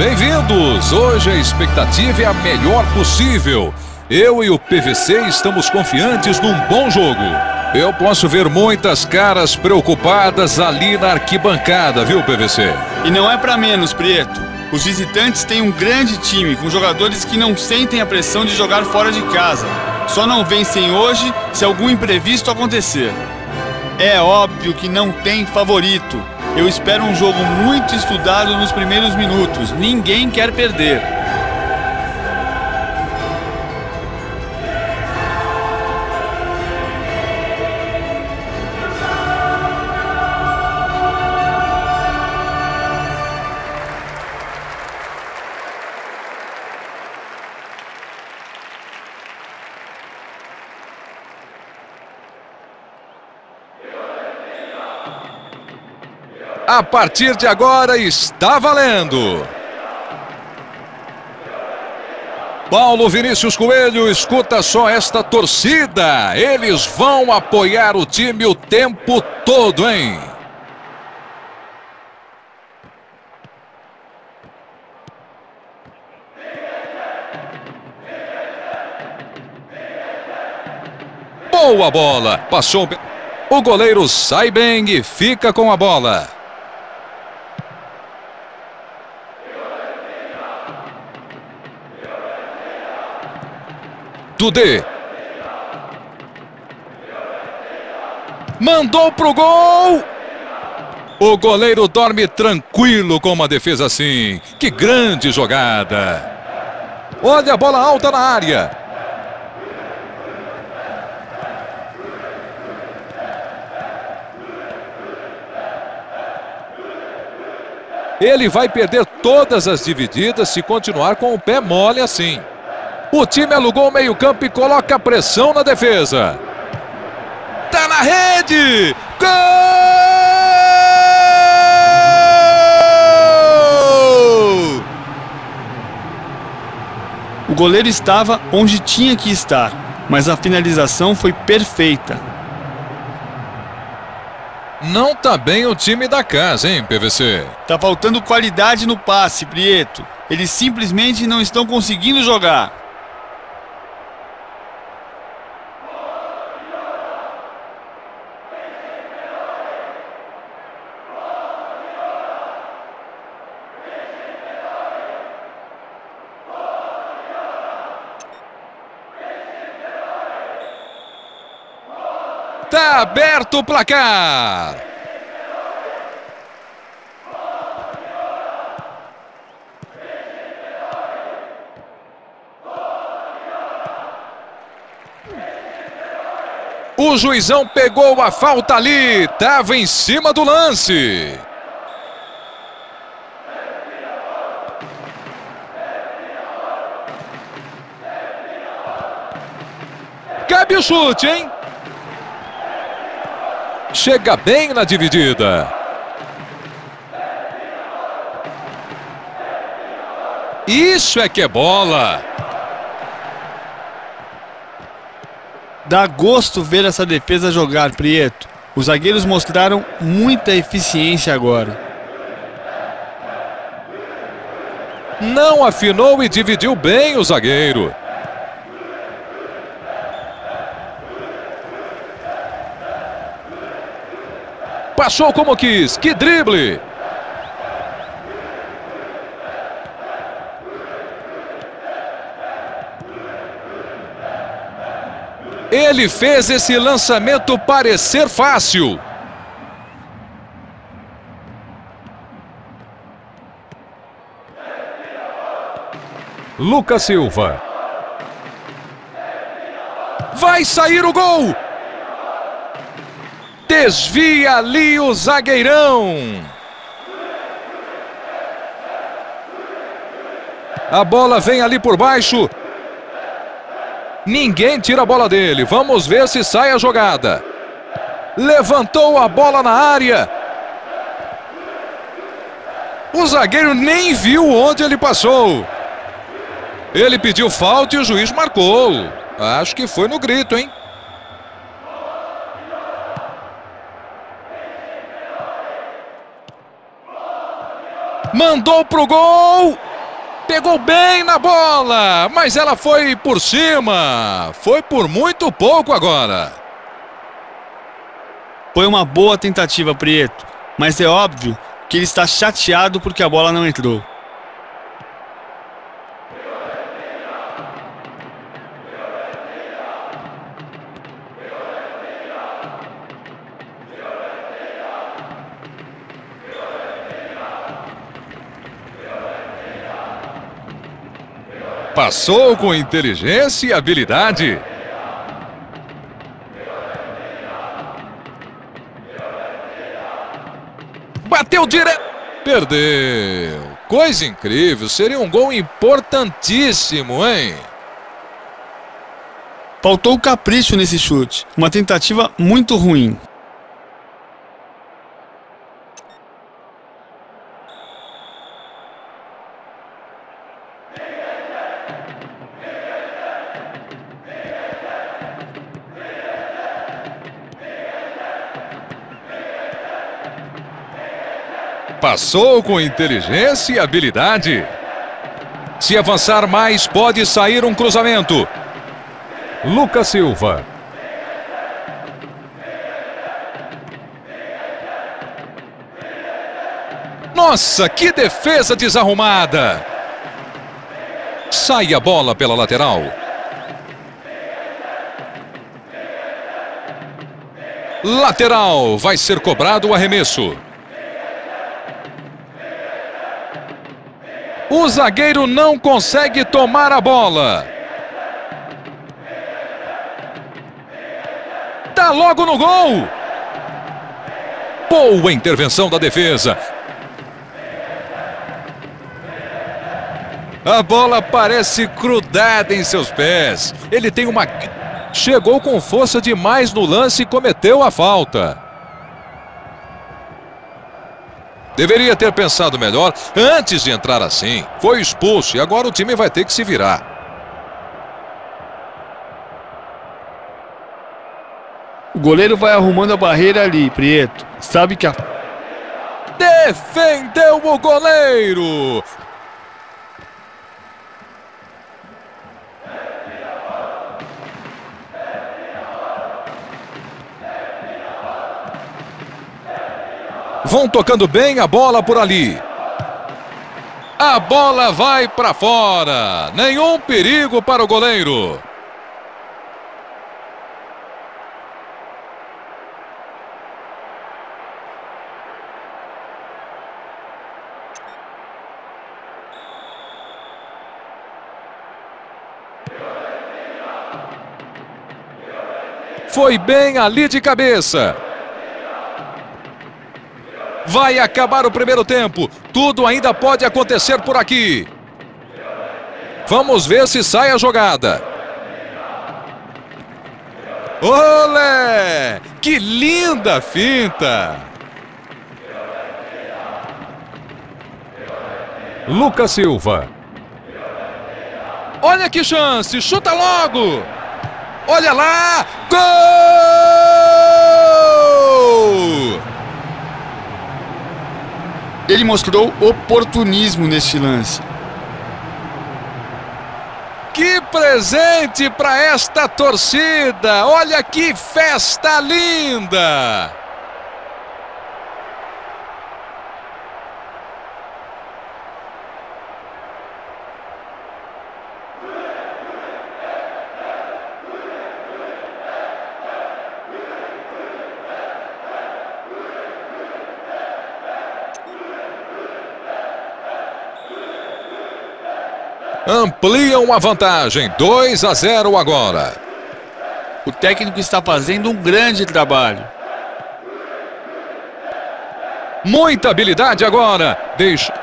Bem-vindos! Hoje a expectativa é a melhor possível. Eu e o PVC estamos confiantes num bom jogo. Eu posso ver muitas caras preocupadas ali na arquibancada, viu, PVC? E não é para menos, Prieto. Os visitantes têm um grande time com jogadores que não sentem a pressão de jogar fora de casa. Só não vencem hoje se algum imprevisto acontecer. É óbvio que não tem favorito. Eu espero um jogo muito estudado nos primeiros minutos. Ninguém quer perder. A partir de agora está valendo. Paulo Vinícius Coelho, escuta só esta torcida. Eles vão apoiar o time o tempo todo, hein? Boa bola. Passou. O goleiro sai bem e fica com a bola. Dudê. Mandou pro gol. O goleiro dorme tranquilo com uma defesa assim. Que grande jogada. Olha a bola alta na área. Ele vai perder todas as divididas se continuar com o pé mole assim. O time alugou o meio-campo e coloca pressão na defesa. Tá na rede! Gol! O goleiro estava onde tinha que estar, mas a finalização foi perfeita. Não tá bem o time da casa, hein, PVC? Tá faltando qualidade no passe, Prieto. Eles simplesmente não estão conseguindo jogar. Tá aberto o placar. O juizão pegou a falta ali, estava em cima do lance. Cabe o chute, hein? Chega bem na dividida. Isso é que é bola. Dá gosto ver essa defesa jogar, Prieto. Os zagueiros mostraram muita eficiência agora. Não afinou e dividiu bem o zagueiro. Passou como quis. Que drible. Ele fez esse lançamento parecer fácil. Lucas Silva. Vai sair o gol! Desvia ali o zagueirão. A bola vem ali por baixo. Ninguém tira a bola dele. Vamos ver se sai a jogada. Levantou a bola na área. O zagueiro nem viu onde ele passou. Ele pediu falta e o juiz marcou. Acho que foi no grito, hein? Mandou pro gol. Pegou bem na bola, mas ela foi por cima. Foi por muito pouco agora. Foi uma boa tentativa, Prieto, mas é óbvio que ele está chateado porque a bola não entrou. Passou com inteligência e habilidade. Bateu direto. Perdeu. Coisa incrível. Seria um gol importantíssimo, hein? Faltou capricho nesse chute. Uma tentativa muito ruim. Passou com inteligência e habilidade. Se avançar mais, pode sair um cruzamento. Lucas Silva. Nossa, que defesa desarrumada! Sai a bola pela lateral. Lateral, vai ser cobrado o arremesso. O zagueiro não consegue tomar a bola. Tá logo no gol. Boa intervenção da defesa. A bola parece grudada em seus pés. Ele tem uma... Chegou com força demais no lance e cometeu a falta. Deveria ter pensado melhor antes de entrar assim. Foi expulso e agora o time vai ter que se virar. O goleiro vai arrumando a barreira ali, Prieto. Sabe que a... Defendeu o goleiro! Vão tocando bem a bola por ali. A bola vai para fora. Nenhum perigo para o goleiro. Foi bem ali de cabeça. Vai acabar o primeiro tempo. Tudo ainda pode acontecer por aqui. Vamos ver se sai a jogada. Olé! Que linda finta! Lucas Silva. Olha que chance! Chuta logo! Olha lá! Gol! Ele mostrou oportunismo neste lance. Que presente para esta torcida! Olha que festa linda! Ampliam a vantagem. 2 a 0 agora. O técnico está fazendo um grande trabalho. Muita habilidade agora. Deixa.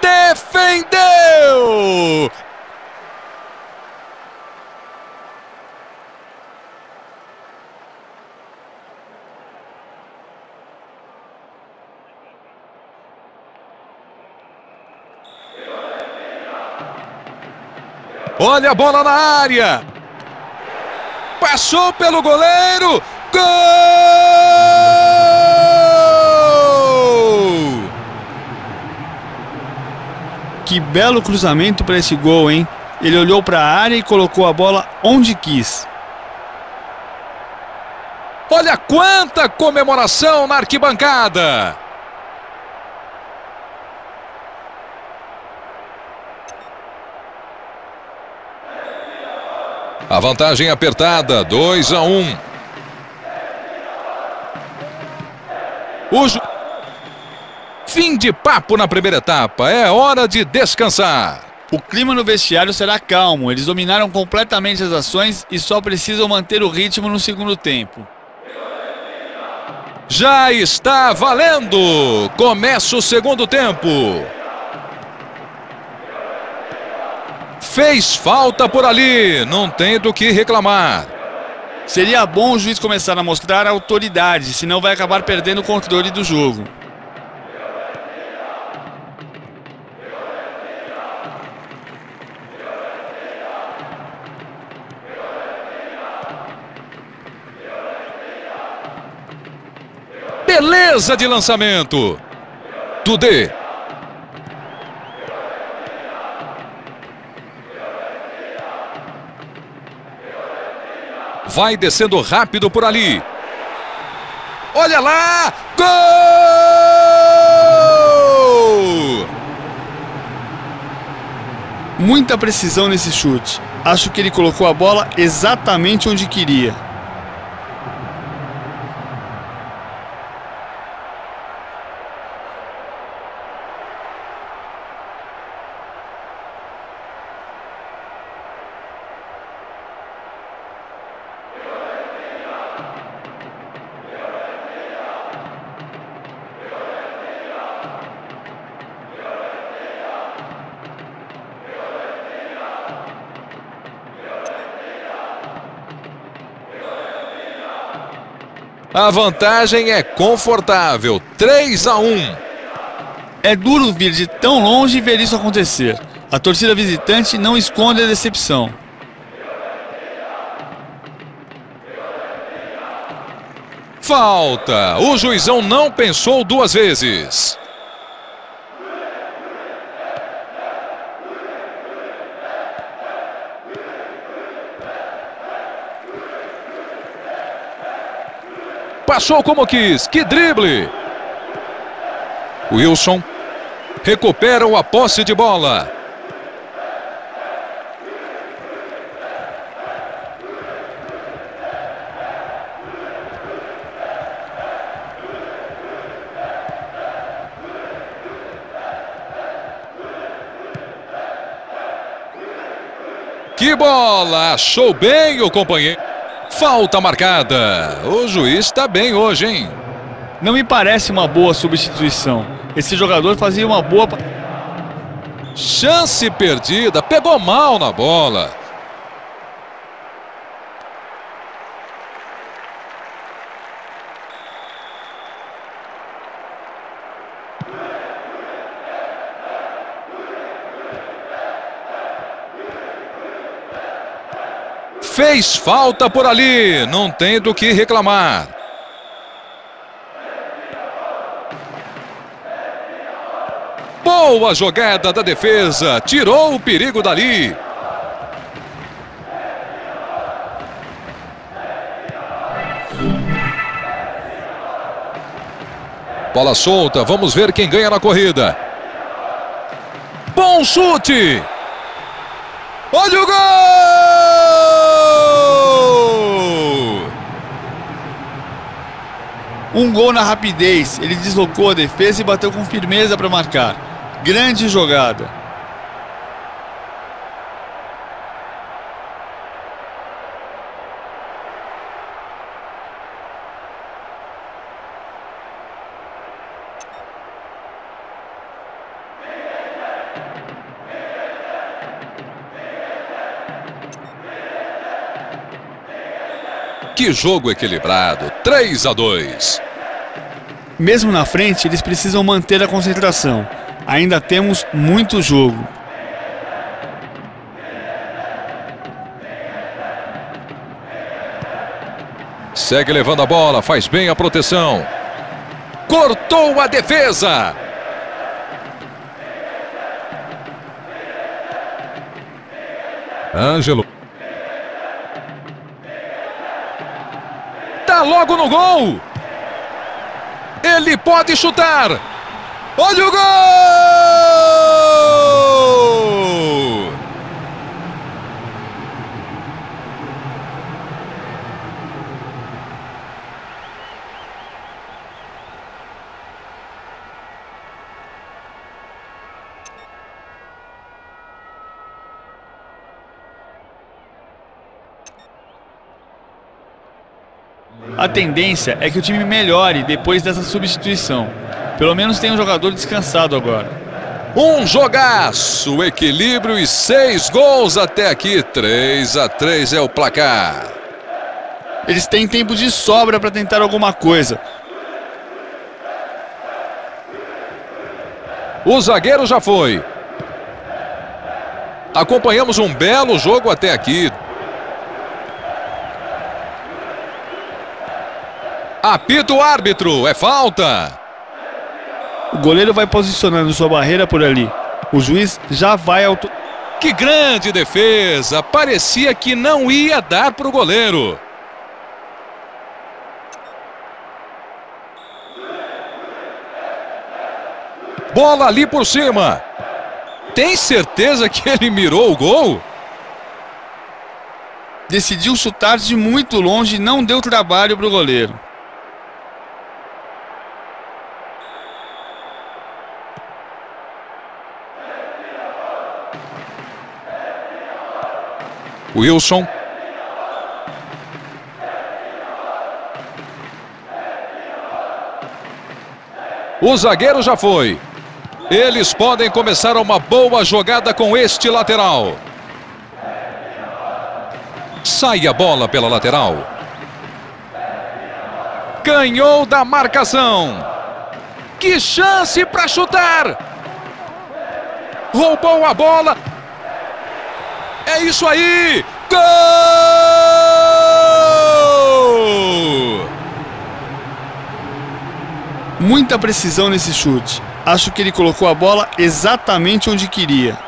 Defendeu! Olha a bola na área. Passou pelo goleiro. Gol! Que belo cruzamento para esse gol, hein? Ele olhou para a área e colocou a bola onde quis. Olha quanta comemoração na arquibancada! A vantagem apertada, 2 a 1. Um. O ju... Fim de papo na primeira etapa, é hora de descansar. O clima no vestiário será calmo, eles dominaram completamente as ações e só precisam manter o ritmo no segundo tempo. Já está valendo! Começa o segundo tempo. Fez falta por ali, não tem do que reclamar. Seria bom o juiz começar a mostrar autoridade, senão vai acabar perdendo o controle do jogo. Beleza de lançamento. Tudê. Vai descendo rápido por ali. Olha lá! Gol! Muita precisão nesse chute. Acho que ele colocou a bola exatamente onde queria. A vantagem é confortável, 3 a 1. É duro vir de tão longe e ver isso acontecer. A torcida visitante não esconde a decepção. Falta! O juizão não pensou duas vezes. Passou como quis. Que drible. Wilson recupera a posse de bola. Que bola! Achou bem o companheiro. Falta marcada. O juiz está bem hoje, hein? Não me parece uma boa substituição. Esse jogador fazia uma boa... Chance perdida. Pegou mal na bola. Fez falta por ali, não tem do que reclamar. Boa jogada da defesa, tirou o perigo dali. Bola solta, vamos ver quem ganha na corrida. Bom chute! Olha o gol! Um gol na rapidez. Ele deslocou a defesa e bateu com firmeza para marcar. Grande jogada. Que jogo equilibrado, 3 a 2. Mesmo na frente, eles precisam manter a concentração. Ainda temos muito jogo. Segue levando a bola, faz bem a proteção. Cortou a defesa. Ângelo. Logo no gol. Ele pode chutar. Olha o gol! A tendência é que o time melhore depois dessa substituição. Pelo menos tem um jogador descansado agora. Um jogaço, equilíbrio e seis gols até aqui. 3 a 3 é o placar. Eles têm tempo de sobra para tentar alguma coisa. O zagueiro já foi. Acompanhamos um belo jogo até aqui. Apita o árbitro, é falta. O goleiro vai posicionando sua barreira por ali. O juiz já vai auto... Que grande defesa! Parecia que não ia dar para o goleiro. Bola ali por cima. Tem certeza que ele mirou o gol? Decidiu chutar de muito longe e não deu trabalho para o goleiro. Wilson. O zagueiro já foi. Eles podem começar uma boa jogada com este lateral. Sai a bola pela lateral. Ganhou da marcação. Que chance para chutar. Roubou a bola. É isso aí! Gol! Muita precisão nesse chute. Acho que ele colocou a bola exatamente onde queria.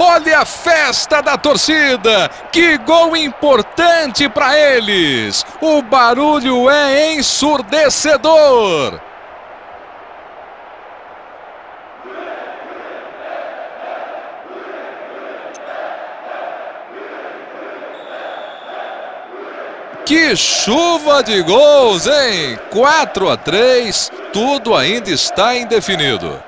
Olha a festa da torcida! Que gol importante para eles! O barulho é ensurdecedor! Que chuva de gols, hein? 4 a 3, tudo ainda está indefinido.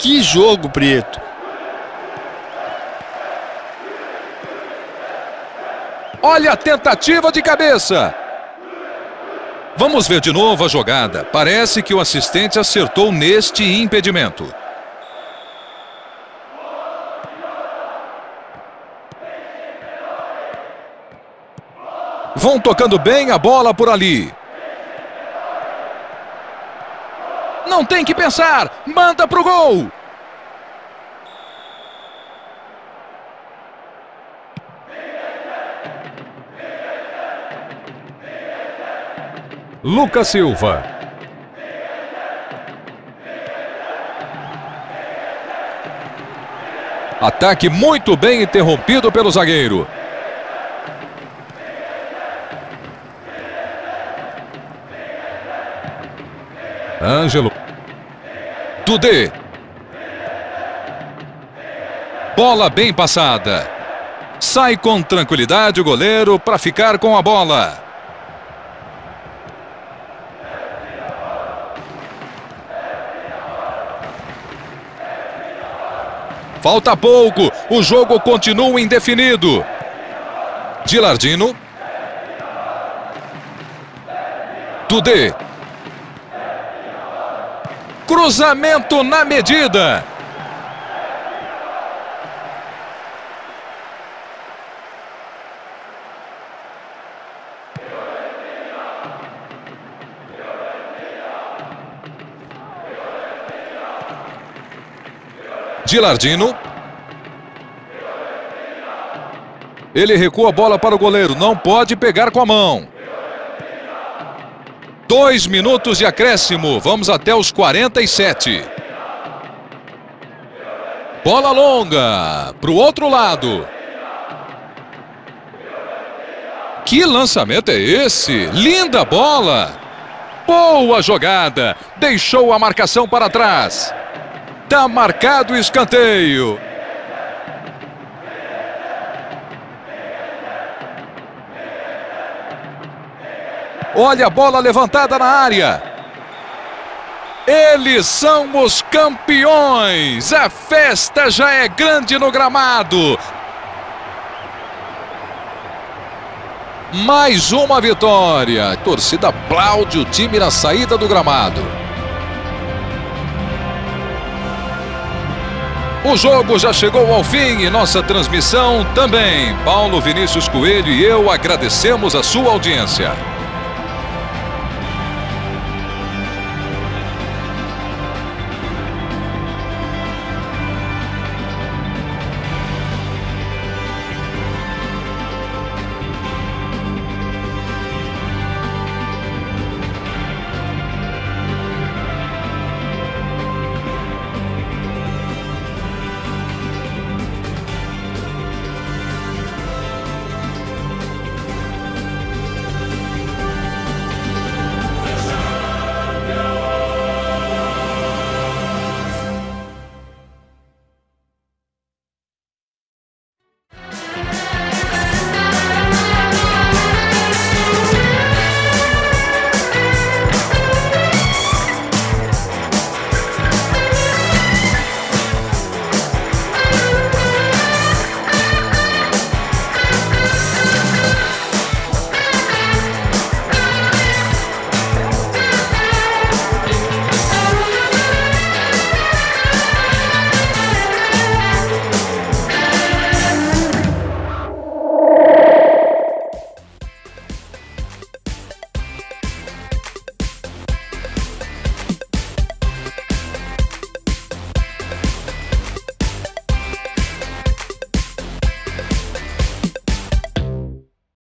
Que jogo, Prieto. Olha a tentativa de cabeça. Vamos ver de novo a jogada. Parece que o assistente acertou neste impedimento. Vão tocando bem a bola por ali. Não tem que pensar. Manda pro gol. Lucas Silva. Ataque muito bem interrompido pelo zagueiro. Ângelo. Dudê. Bola bem passada. Sai com tranquilidade o goleiro para ficar com a bola. Falta pouco, o jogo continua indefinido. Gilardino. Dudê. Cruzamento na medida. Gilardino. Ele recua a bola para o goleiro. Não pode pegar com a mão. Dois minutos de acréscimo. Vamos até os 47. Bola longa para o outro lado. Que lançamento é esse? Linda bola! Boa jogada! Deixou a marcação para trás. Tá marcado o escanteio. Olha a bola levantada na área. Eles são os campeões. A festa já é grande no gramado. Mais uma vitória. A torcida aplaude o time na saída do gramado. O jogo já chegou ao fim e nossa transmissão também. Paulo Vinícius Coelho e eu agradecemos a sua audiência.